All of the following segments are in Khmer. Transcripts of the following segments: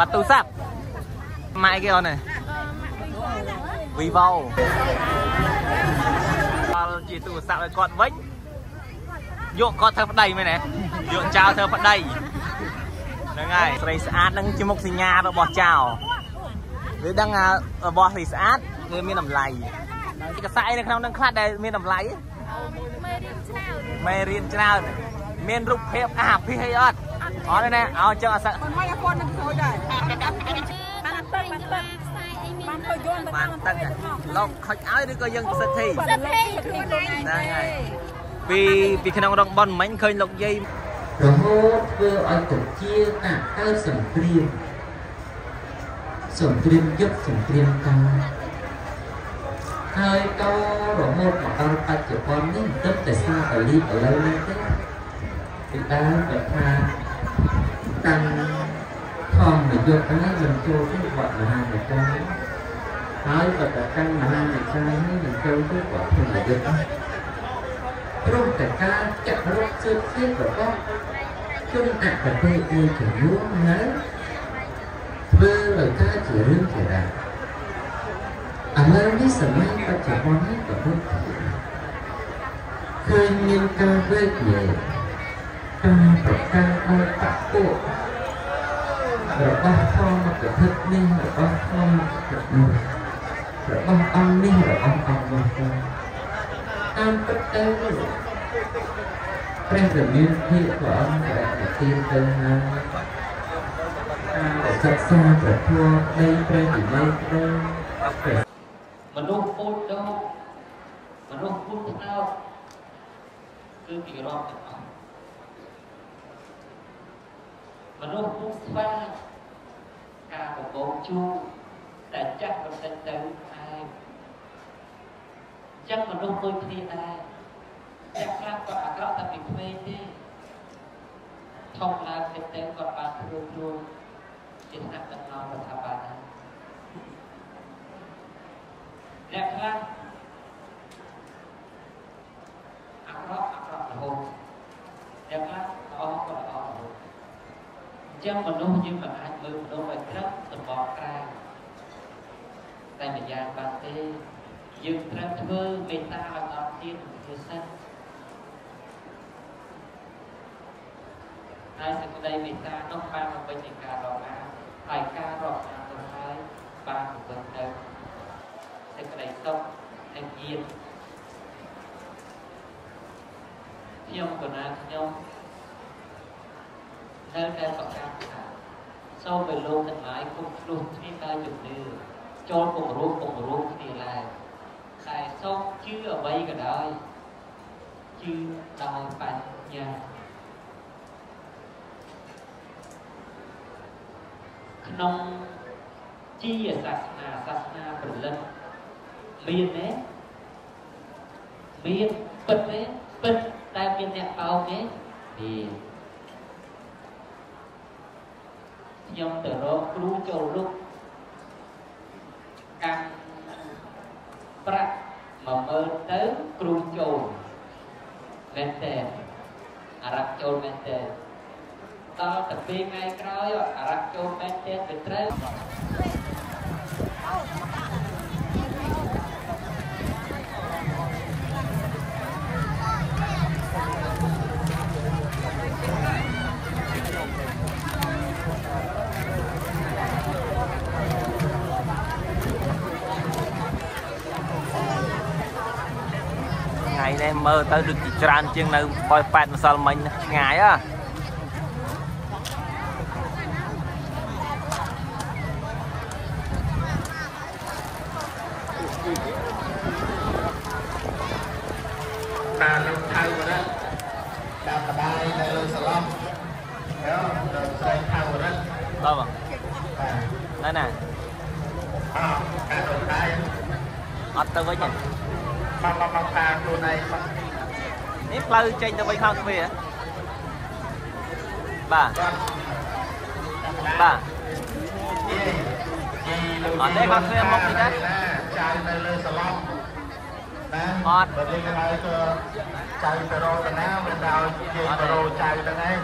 បាត់ទូរស័ព្ទម៉ែគេអូននេះ Vivo ដល់ជាទូរស័ព្ទឲ្យគាត់វិញយកគាត់ធ្វើប្តីមែនទេយកចោលធ្វើប្តីហ្នឹងហើយស្រីស្អាតហ្នឹងជាមុខសញ្ញារបស់ចោលវាដឹងថារបស់ស្រីស្អាតវាមានតម្លៃកសែនៅក្នុងនឹងខ្លះដែលមានតម្លៃមេរៀនច្រើនមានរូបភាពអាភិអីអត់ អត់ទេណាឲ្យចឹងអត់សឹកមិនមកគាត់នឹងធ្វើដែរបានទៅបានទៅបានទៅយន់ទៅបានតឹងលោកខុចឲ្យឬក៏យើងសិទ្ធិសិទ្ធិខ្លួនឯងហ្នឹងហើយពីពីក្នុងរងប៉ុនមិញឃើញលោកយាយរហូតធ្វើឲ្យទៅជាការកើតសង្គ្រាមសង្គ្រាមយុទ្ធសង្គ្រាមកាលហើយក៏រហូតមកដល់បច្ចុប្បន្ននេះមិនទឹកតែសារតែលីបឥឡូវនេះទេពីដើមគាត់ថា តាំងធម្មនយោបាយមិនចូលទៅវត្តមហានិកាយហើយបើតែតាំងមហានិកាយនេះមិនចូលទៅវត្តធម្មយុទ្ធព្រោះតែការចាក់រកជឿជាតិរបស់ជនអកតេមួយចំនួនហើយធ្វើឲ្យការជារឿងជារ៉ាឥឡូវនេះសម័យបច្ចុប្បន្ននេះក៏ដូចគ្នាឃើញមានការវេទនា ការប្រកាសឲ្យបកពួករបស់ធម្មកថានេះរបស់ធម្មកថានោះរបស់អង្គនេះរបស់អង្គនោះទៅតាមពិតទៅព្រះរាមាភិកព្រះអង្គព្រះនិទានទៅហើយការសិក្សាប្រធមដីព្រះវិន័យទៅព្រះមនុស្សពូជដោមនុស្សពូជថ្នោតគឺពីរាប់ទាំងអស់ មនុស្សពូជស្វាការកំបោងជូរតែចាស់បន្តិចទៅឯងអញ្ចឹងមនុស្សដូចគ្នាដែរតែខ្លះគាត់អាក្រក់តែពីក្មេងទេធំឡើងទៅទៅគាត់បានធ្វើគ្រូជាថ្នាក់ដឹកនាំរដ្ឋាភិបាលដែរអ្នកខ្លះអាក្រក់អាក្រក់រហូតអ្នកខ្លះល្អក៏ល្អរហូតអញ្ចឹងមនុស្សយើងមិនអាចមើលមនុស្សឲ្យត្រឹមសម្បកក្រែងតែម្យ៉ាងបានទេយើងត្រូវធ្វើមេត្តាឲ្យដល់ទៀតជាសិនហើយសេចក្តីមេត្តានោះបានមកវិញនៃការរាប់អានហើយការរាប់អានទៅហើយបានមកវិញទៅសេចក្តីសុខនិងញាណខ្ញុំកណាខ្ញុំ នៅតែប្រកាសថាសូមឲ្យលោកទាំងឡាយគុំឆ្លុះគ្នាដោយជំនឿចូលពង្រួមពង្រួមគ្នាឡើងតែសូមជឿអ្វីក៏ដោយជឿដោយបញ្ញាក្នុងជាសាសនាសាសនាព្រលឹងមានទេមានពិតទេពិតតែមានអ្នកបោកទេមាន ខ្ញុំទៅរកគ្រូចូលលុកកាន់ប្រាក់10000ទៅគ្រូចូលមែនទេអារ៉ាប់ចូលមែនទេដល់តែពេលថ្ងៃក្រោយអារ៉ាប់ចូលមែនទេទៅត្រូវ នេះមើលទៅដូចជាច្រើនជាងនៅប៉ោយប៉ែតម្សិលមិញណាឆ្ងាយហ៎បាទបងណែណាអត់ទៅវិញទេ មកមកមកថាខ្លួនឯងមក នេះផ្លូវចេញទៅវិញខាងទ្វារបាទបាទ អត់ទេខាងទ្វារមកនេះដែរ ណាចៅនៅលើសឡំណា អត់ បើយើងឲ្យទៅចៅទៅរកតាណាមិនដល់យាយទៅរកចៅទៅឯង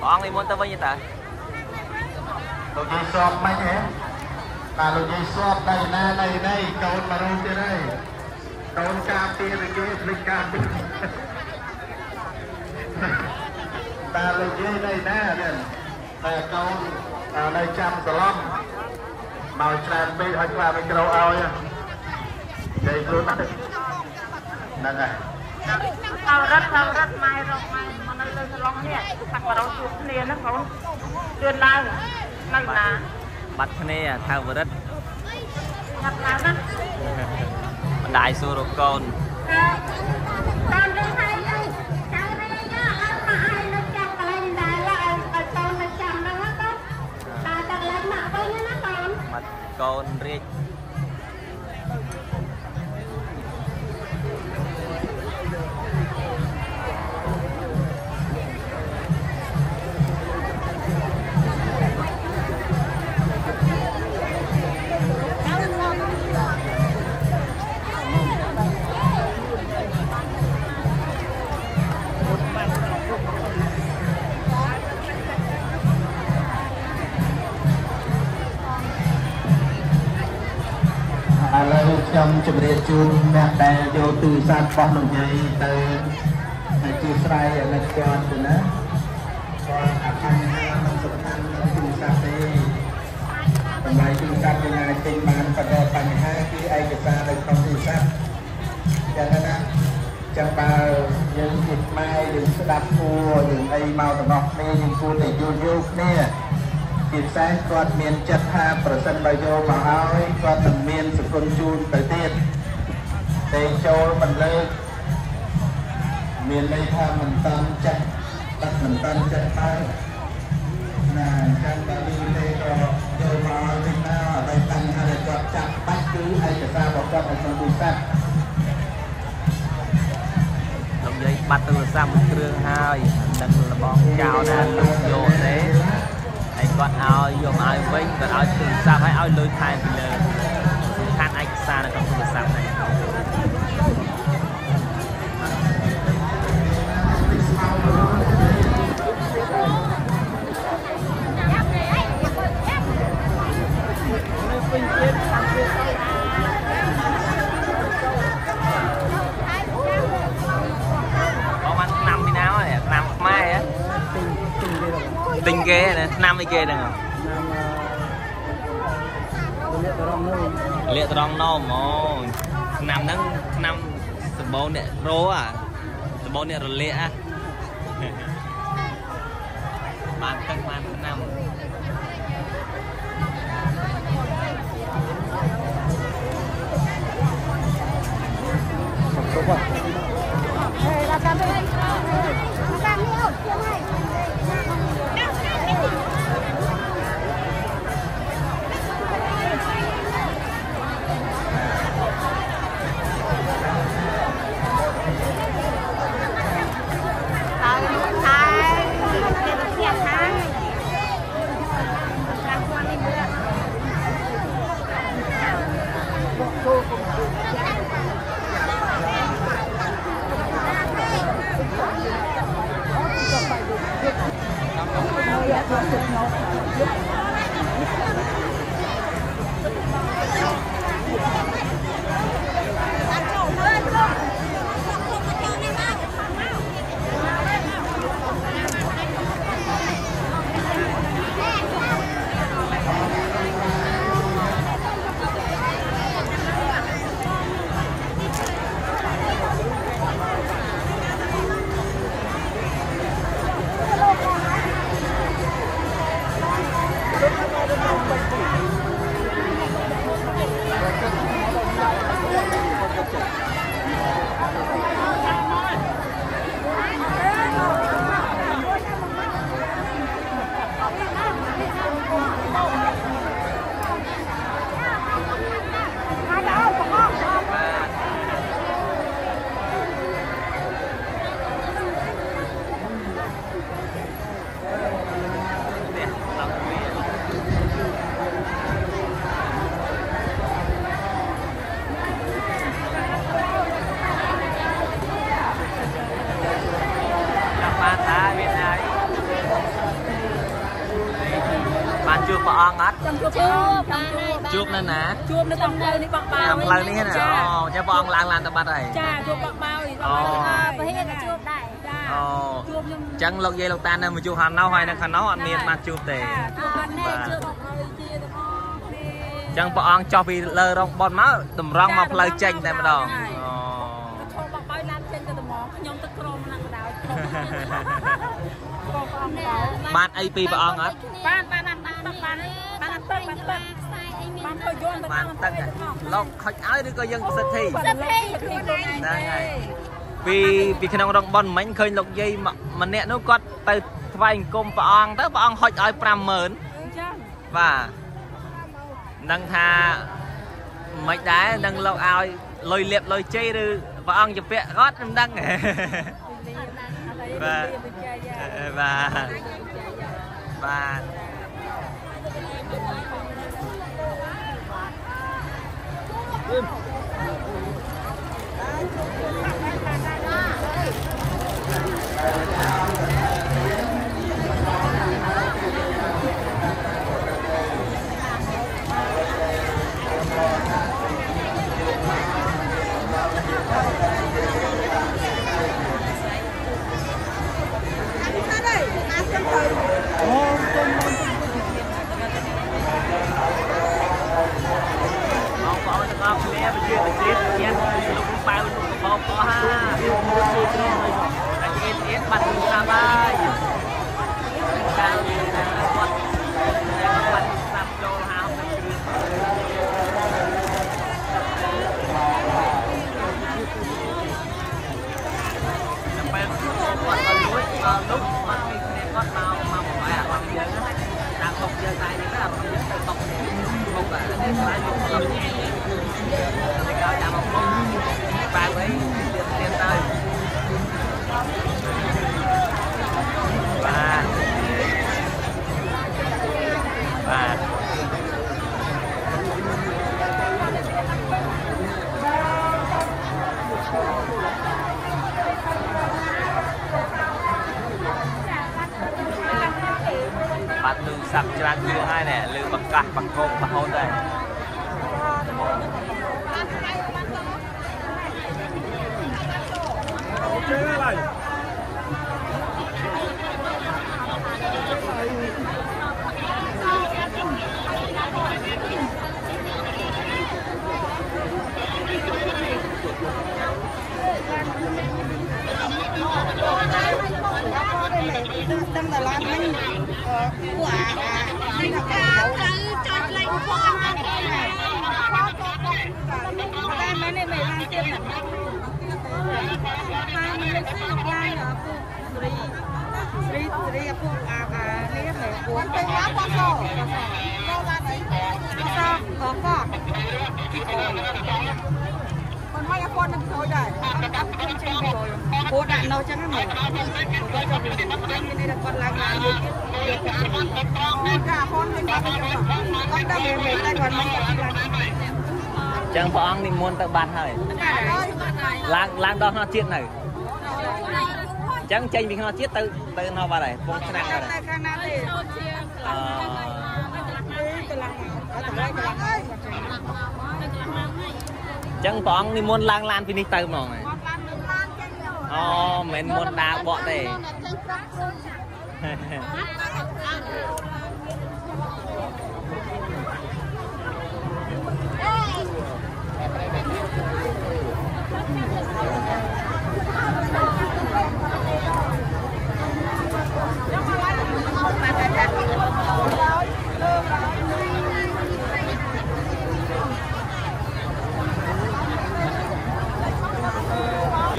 ព្រះអង្គនិមន្តទៅវិញទេតើ លោកយាយសອບមិនហ៎បាទលោកយាយសອບដៃណាណៃណៃកូនមករួមទៀតហើយ ដូនការពារគេភ្លេចការពារតាលោកយាយនៅណាទៀតតែកូននៅចាំសឡំមកច្រើនពេកឲ្យខ្លាមីក្រូឲ្យនិយាយខ្លួនហ្នឹងហើយអរត់អរត់ម៉ែរកម៉ែមកនៅលើសឡងនេះខាងបរោជួបគ្នាហ្នឹងបងជឿនឡើងនៅណាបាត់គ្នាថាវរិទ្ធញ៉ាត់ឡើងណា ដាយសួររកកូនតាមនេះហើយអីចាំនេះយកអត់មកឲ្យនៅចាំកន្លែងដែរឡើ ឡូវខ្ញុំជម្រាបជូនអ្នកដែលយកទូរស័ព្ទរបស់លោកយាយទៅអធិស្ឋានឲ្យនៅគាត់ទៅណាគាត់អត្ថញ្ញាមិនសំខាន់នឹងទូរស័ព្ទទេតម្លៃទូរស័ព្ទយើងអាចទិញបានប៉ុន្តែបញ្ហាគឺឯកសារនៅក្នុងទូរស័ព្ទយ៉ាងណាចាំបើយើងជាខ្មែរយើងស្ដាប់គួរយើងអីមកទាំងអស់គ្នាយើងគួរតែយល់យល់គ្នាជាពិសេសគាត់មានចិត្តថាប្រសិនបើយកមកឲ្យគាត់នឹងមានសគុណជូនទៅ ទៀតតែចូលមិនលើកមានន័យថាមិនតាន់ចេះបាត់មិនតាន់ចេះទៅណាអញ្ចឹងបើនេះទេក៏យកមកឲ្យវិញណាអត់ឲ្យបញ្ហាដែលគាត់ចាក់បាច់គឺឯកសាររបស់គាត់នៅក្នុងទូរស័ព្ទលោកយាយបាត់ទូរស័ព្ទមួយគ្រឿងហើយមិនដឹងលបងចោលណាលោកយកទេហើយគាត់ឲ្យយកមកឲ្យវិញគាត់ឲ្យទូរស័ព្ទហើយឲ្យលុយថែមពីលើសំខាន់ឯកសារនៅក្នុងទូរស័ព្ទហ្នឹង ឆ្នាំអីគេហ្នឹងហ៎លាកត្រង់នោមអូឆ្នាំហ្នឹងឆ្នាំសម្បូរអ្នករោអាសម្បូរអ្នករលាកអាបានទឹក ជួបនៅក្នុងផ្លូវនេះបោះបោតាមផ្លូវនេះណាអូអញ្ចឹងព្រះអង្គឡើងឡានទៅបាត់ហើយចាជួបបោះបោអូប្រហែលក៏ជួបដែរចាអូជួបខ្ញុំអញ្ចឹងលោកយាយលោកតានៅមកជួបខាងនោះហើយនៅខាងនោះអត់មានបានជួបទេចាជួបបានណែនេះជួជួបបហើយជាទាំងអស់គ្នាអញ្ចឹងព្រះអង្គចុះពីលើរងបនមកតម្រង់មកផ្លូវចេញតែម្ដងអូទៅឈប់បោះបោឡានចេញទៅត្មងខ្ញុំទឹកក្រមហ្នឹងដែរបងប្អូនដែរបានអីពីព្រះអង្គអត់បានបានបានបានបានបានបានទឹក បានទឹកខ្សែអីមានបានទៅយន់ទៅបានទឹកហ៎លោកខុចឲ្យឬក៏យើងសិទ្ធិសិទ្ធិខ្លួនឯងហ្នឹងហើយពីពីក្នុងរងបនមិញឃើញលោកយាយម្នាក់នោះគាត់ទៅថ្វាយអង្គមព្រះអង្គទៅព្រះអង្គហុចឲ្យ50000អញ្ចឹងបាទនឹងថាមិនដែរនឹងលោកឲ្យលុយលៀបលុយជ័យឬព្រះអង្គជាពាក់គាត់មិនដឹងទេបាទបាទបាទ បង នទាំងអស់គ្នាវិជាវិជាជាតិលោកប៉ៅលោកកបកោហាតែអៀនអៀនបាត់ពីស្រាប់ហើយតែគាត់តែគាត់ស្រាប់ចូលហៅទៅគ្រឿងតែពេលគាត់ទៅលួចដល់លុបគាត់ពីគ្នាគាត់មកមកមកអារម្មណ៍យើងណាតាមទុកយើងតែនេះអារម្មណ៍យើងទៅទុកទុកអានេះខ្លាច ba quý tiền tiền tới ba ba bắt lương sập cho anh lương hai nè lương bằng cắt bằng côn bằng hôn đây ដឹងតែ ឡានហ្នឹងពួកអាអានេះថាកៅចុចលេខផងអត់ទេតែមែនទេមែនឡានទៀតណាថាมันលេខស្លាយពួកស្រីស្រីស្រីពួកអាអានេះមែនពួកទៅណាផងសោទៅឡានអីសោកក មិនមកអាគាត់នឹងចូលដែរអត់ដាក់ខ្លួនចេញពីព្រោះដាក់នៅចឹងហ្នឹងគាត់ចូលពីមាននេះគាត់ឡើងឡើងយូរទៀតយកគាត់ចាហ្វូនវិញគាត់ចូលគាត់ដល់មែនមែនតែគាត់មិនគាត់ឡើងចឹងព្រះអង្គនិមន្តទៅបាត់ហើយឡើងឡើងដល់ក្នុងជាតិនៅចឹងចេញពីក្នុងជាតិទៅទៅនៅបាត់ហើយពងឆ្នាំងបាត់ហើយតែខាងណាទេអឺទៅឡើងអត់ទៅឡើងទៅឡើង ចឹងព្រះអង្គនិមន្តឡើងឡានពីនេះទៅហ្មងហើយអូមិនមែនមុនដើរបកទេ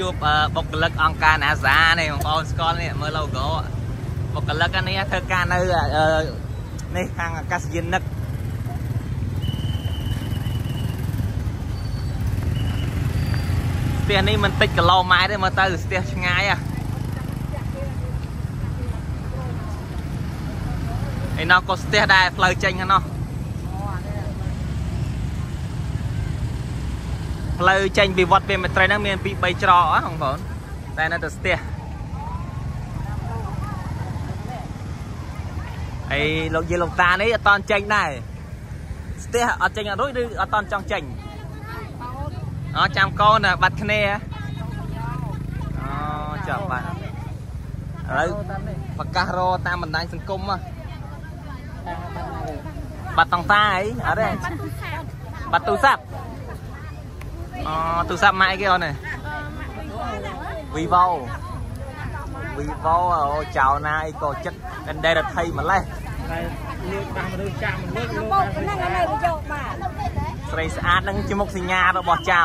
ជួបអឺបុគ្គលិកអង្គការ NASA នេះបងប្អូនស្គាល់នេះមើល logo បុគ្គលិកនេះធ្វើការនៅអឺនេះខាងអាកាសយានិកផ្ទះនេះមិនតិចគីឡូម៉ែត្រទេមើលទៅផ្ទះឆ្ងាយហ៎ឯណោះក៏ផ្ទះដែរផ្លូវចេញខាងនោះ ផ្លូវចេញពីវត្តពេលមេត្រីហ្នឹងមានពី3ច្រកហ៎បងប្អូនតែនៅតែផ្ទះហើយលោកយាយលោកតានេះអត់តន់ចេញដែរស្ទះអត់ចេញអត់រួចឬអត់តន់ចង់ចេញអត់ចាំកូនណាបាត់គ្នាអូចាប់បាត់ឥឡូវប្រកាសរតាមបណ្ដាញសង្គមហ៎បាត់តង់តាអីអត់ទេបាត់ទូរស័ព្ទ អូទូរស័ព្ទម៉ាក់អីគេអូននេះ Vivo Vivo អូចៅណាអីក៏ចិត្តដេដេរដ្ឋីម្លេះតែលើកបានមនុស្សចាក់មួយលើកលើកបោបាកនហ្នឹងឥឡូវយកបាទស្រីស្អាតនឹងជាមុខសញ្ញារបស់ចៅ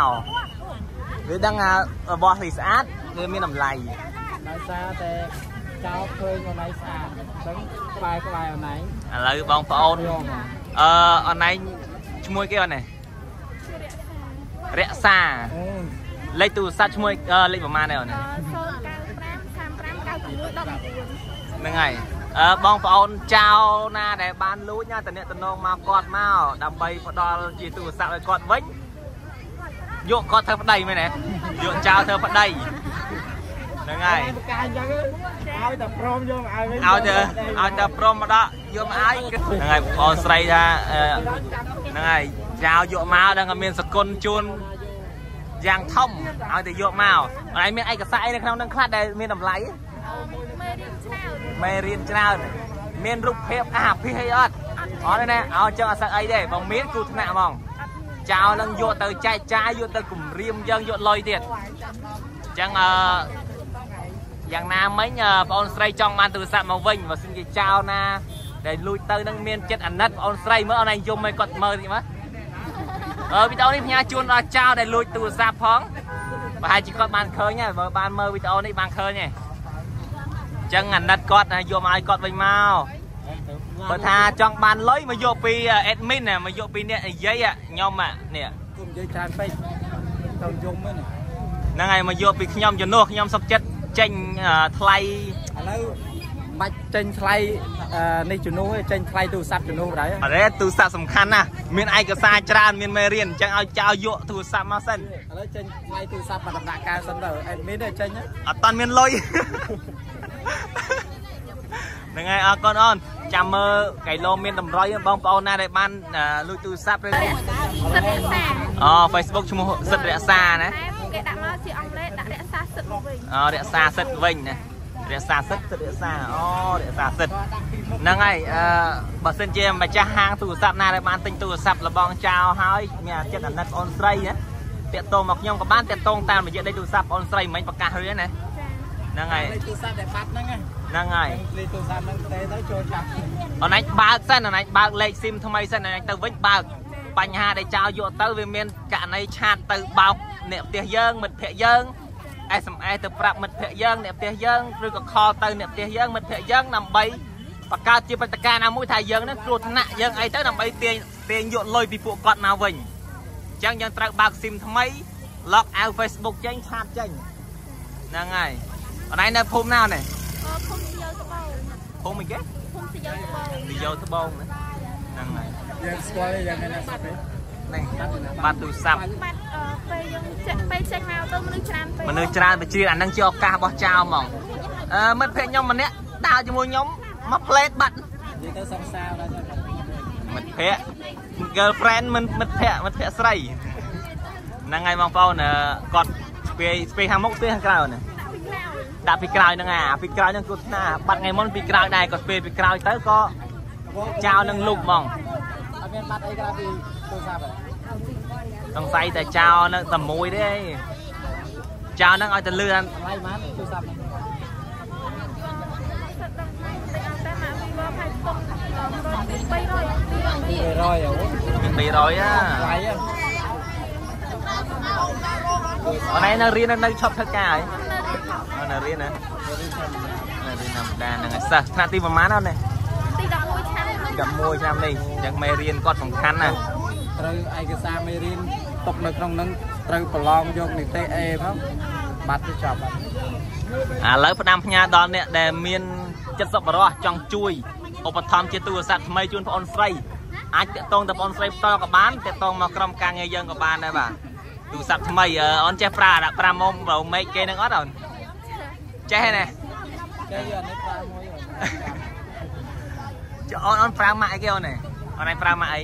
វាដឹងថារបស់ស្រីស្អាតវាមានតម្លៃដោយសារតែចោលឃើញអូនឯងស្អាតអញ្ចឹងក្បែរក្បែរអូនឯងឥឡូវបងប្អូនយកមកអឺអនឡាញឈ្មោះគេអត់នេះ រក្សាអូលេខទូរស័ព្ទឈ្មោះអឺលេខប្រហែលដែរអូននេះហ្នឹងហើយអឺបងប្អូនចៅណាដែលបានលួចណាតំណតំណងមកគាត់មកដើម្បីផ្ដល់ជាទូរស័ព្ទឲ្យគាត់វិញយកគាត់ធ្វើប្តីមែនទេយកចៅធ្វើប្តីហ្នឹងហើយប្រកាសអញ្ចឹងឲ្យតែព្រមយកឲ្យវិញឲ្យទៅឲ្យទៅព្រមមកដាក់យកមកឲ្យហ្នឹងហើយបងប្អូនស្រីថាអឺហ្នឹងហើយ ចៅយកមកដល់ក៏មានសគុណជូនយ៉ាងធំឲ្យទៅយកមកហើយមានឯកសារអីនៅក្នុងហ្នឹងខ្លះដែលមានតម្លៃមេរៀនច្រើនមានរូបភាពអាភិសអីអត់អត់ទេណាឲ្យចឹងអត់សឹកអីទេបើមានគ្រូថ្នាក់ហ្មងចៅនឹងយកទៅចែកចាយយកទៅគម្រាមយើងយកលុយទៀតអញ្ចឹងអឺយ៉ាងណាមិញអឺបងអូនស្រីចង់បានទូរស័ព្ទមកវិញបើសិនជាចោលណាដែលលួចទៅនឹងមានចិត្តអាណិតបងអូនស្រីមើលអូនឯងយំឲ្យគាត់មើលតិចមើលអឺ វីដេអូនេះផ្ញើជូនដល់ចោលដែលលួចទូរស័ព្ទផងប្រហែលជាគាត់បានឃើញហើយបើបានមើលវីដេអូនេះបានឃើញហើយអញ្ចឹងអាណិតគាត់ណាយកមកឲ្យគាត់វិញមកបើថាចង់បានលុយមកយកពី admin ណាមកយកពីអ្នកនិយាយខ្ញុំនេះគុំនិយាយច្រើនពេកទៅយំហ្នឹងហ្នឹងហើយមកយកពីខ្ញុំជំនួសខ្ញុំសុខចិត្តចេញអឺថ្លៃឥឡូវ បាច់ចេញថ្លៃអឺនេះជំនួសទេចេញថ្លៃទូរស័ព្ទជំនួសដែរអរេទូរស័ព្ទសំខាន់ណាស់មានឯកសារច្រើនមានមេរៀនអញ្ចឹងឲ្យចៅយកទូរស័ព្ទមកសិនឥឡូវចេញថ្លៃទូរស័ព្ទមកដំណាក់កាលសិនទៅអេដមីនទេចេញណាអត់តាន់មានលុយហ្នឹងហើយអរគុណអូនចាំមើលកៃឡូមានតម្រុយបងប្អូនណាដែលបានអឺលួចទូរស័ព្ទឬសិតរក្សាអូ Facebook ឈ្មោះសិទ្ធិរក្សាណាតែគេដាក់មកជាអង់គ្លេសដាក់រក្សាសិតមកវិញអូរក្សាសិទ្ធិវិញណា រក្សាសិទ្ធិសិទ្ធិរក្សាអូរក្សាសិទ្ធិហ្នឹងហើយអឺបើសិនជាម្ចាស់ហាងទូរស័ព្ទណាដែលបានទិញទូរស័ព្ទលបងចោលហើយមានអាចិត្តអាណិតអូនស្រីណាតាក់ទងមកខ្ញុំក៏បានតាក់ទងតាមរយៈលេខទូរស័ព្ទអូនស្រីមិញប្រកាសរឿនណាហ្នឹងហើយលេខទូរស័ព្ទដែលបាត់ហ្នឹងណាហ្នឹងហើយលេខទូរស័ព្ទហ្នឹងទេទៅចូលចាប់អូនឯងបើកសិនអូនឯងបើកលេខស៊ីមថ្មីសិនអូនឯងទៅវិញបើកបញ្ហាដែលចោលយកទៅវាមានករណីឆាតទៅបោកអ្នកផ្ទះយើងមិត្តភ័ក្ដិយើង SMS ទៅប្រាប់មិត្តភ័ក្ដិយើងអ្នកផ្ទះយើងឬក៏ call ទៅអ្នកផ្ទះយើងមិត្តភ័ក្ដិយើងដើម្បីបង្កើតជាព្រឹត្តិការណ៍ណាមួយថាយើងនឹងគ្រោះថ្នាក់យើងអីទៅដើម្បីទាញទាញយកលុយពីពួកគាត់មកវិញអញ្ចឹងយើងត្រូវបើកស៊ីមថ្មី log out Facebook ចេញឆាតចេញហ្នឹងហើយអូនឯងនៅភូមិណានេះអឺភូមិសយោត្បូងភូមិអីគេភូមិសយោត្បូងពីយោត្បូងណាហ្នឹងហើយយើងស្គាល់ទេយើងមានអ្នកស្គាល់ទេហ្នឹងបាត់ទូរស័ព្ទបាត់អឺពេលយើងចេញពេលចេញមកទៅមនុស្សច្រើនពេកមនុស្សច្រើនបជ្រៀនអាហ្នឹងជាឱកាសរបស់ចៅហ្មងអឺមិត្តភក្តិខ្ញុំម្នាក់ដើរជាមួយខ្ញុំមកផ្លេតបាត់និយាយទៅសង្សារដល់ចឹងមិត្តភក្តិ girlfriend មិនមិត្តភក្តិមិត្តភក្តិស្រីហ្នឹងហើយបងប្អូនអឺគាត់ស្ពាយស្ពាយខាងមុខស្ពាយខាងក្រៅណាដាក់ពីក្រោយដាក់ពីក្រោយហ្នឹងអាពីក្រោយហ្នឹងគ្រោះថ្នាក់បាត់ថ្ងៃមុនពីក្រោយដែរគាត់ស្ពាយពីក្រោយទៅក៏ចៅនឹងលុបហ្មងអត់មានបាត់អីក្រៅពីទូរស័ព្ទទេ សង្ស័យតែចៅនឹងតែមួយទេចៅហ្នឹងឲ្យតែលឿនថ្លៃប៉ុន្មានទូរស័ព្ទហ្នឹងសិតដល់តែអត់តែមកពីមកហើយទុក300 200 200អូ200ណាថ្លៃហ៎អូនឯងនៅរៀននៅឈប់ធ្វើការហើយអូននៅរៀនណានៅរៀនធម្មតាហ្នឹងហើយសិស្សថ្នាក់ទីប្រហែលអូននេះទី11ឆ្នាំហ្នឹង11ឆ្នាំនេះអញ្ចឹងមេរៀនគាត់សំខាន់ណាស់ ត្រូវឯកសារមេរៀនຕົកនៅក្នុងហ្នឹងត្រូវប្រឡងយកនីតិអេផងបាត់ទៅចប់ហើយឥឡូវផ្ដាំផ្ញើដល់អ្នកដែលមានចិត្តសប្បុរសចង់ជួយឧបត្ថម្ភជាទូរស័ព្ទថ្មីជូនបងអូនស្រីអាចតាក់ទងទៅបងអូនស្រីផ្ទាល់ក៏បានតាក់ទងមកក្រុមការងារយើងក៏បានដែរបាទទូរស័ព្ទថ្មីអឺអូនចេះប្រើដាក់5ម៉ោងបើមេកគេនឹងអត់អូនចេះទេណាគេយកនេះប្រើមួយចុះអូនអូនប្រើម៉ាក់អីគេអូននេះអូនឯងប្រើម៉ាក់អី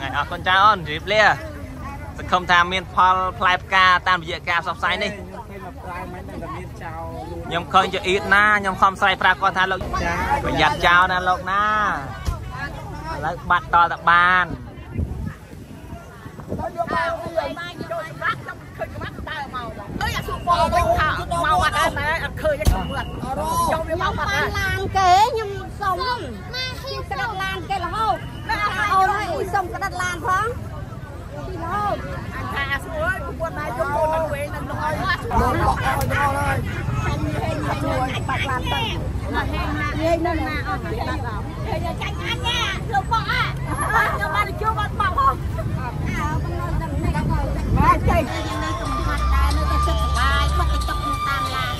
ហ្នឹងហើយអរគុណចាអូនជម្រាបលាសង្ឃឹមថាមាន ផលផ្លែផ្កាតាមរយៈការផ្សព្វផ្សាយនេះខ្ញុំឃើញចអ៊ីតណាខ្ញុំខំស្រ័យប្រាប់គាត់ថាលោកប្រយ័ត្នចោលណាលោកណាឥឡូវបាត់តតបានអើយអាសុពងវិញថាមកអត់ដែរម៉ែអត់ឃើញទេខ្ញុំមើលចូលវាមកបាត់បានហើយឡានគេខ្ញុំសុំ ទីក្តាត់ឡានគេរហូតអូនហើយសុំក្តាត់ឡានផងទីរហូតអញថាអាសុអើយប្រពន្ធដែរយកខ្លួននឹងវិញនឹងហើយមកលោកអើយដល់ហើយហេងហេងហេងបាត់ឡានទៅមកហេងណាហេងនៅណាអត់គេដាក់ដល់ហេងចាញ់អញណាលោកបោះអាខ្ញុំបានជួបបាត់បោះហ៎អើកំណត់ដល់នេះដល់មកចេញយ៉ាងណាកំហាត់ដែរនៅតែចិត្តសប្បាយគាត់ទៅតុកតាមឡាន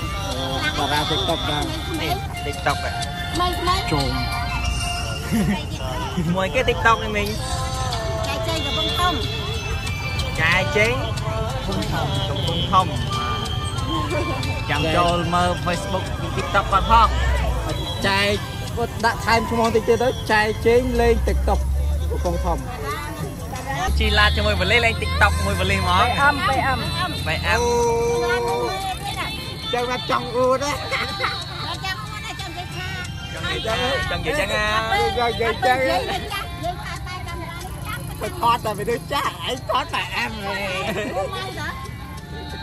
បារា TikTok ដែរនេះ TikTok ហ៎មិនមិនជុំមួយគេ TikTok នេះមីងចែក ចេញកំពុងធំចាយចេញកំពុងធំកំពុងធំចាំចូលមើល Facebook TikTok គាត់ផងចែកគាត់ដាក់ថែមឈ្មោះតិចទៀតទៅចែកជេងលេង TikTok កំពុងធំជីឡាជាមួយវ៉ាលីលេង TikTok មួយវ៉ាលីហ្មងអមបែអមបែអាប់ចឹងថាចង់អួតណាចាំមកណាចាំគេថា ចង់និយាយចង់និយាយចឹងណាយកនិយាយចឹងយើងចាស់យើងថាតែកាមេរ៉ានេះចាំទៅថតតែវីដេអូចាស់ឯងថតតែអែមហេមកមកដល់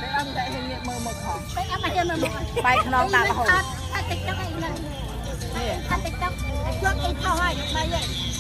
បែអមតែហេងមើលមកខំពេលអត់មកយើងមកបែកខ្នងដាក់រហូតអត់អត់ TikTok អីឡើយអត់ TikTok ជួបអីថោះហើយបាយ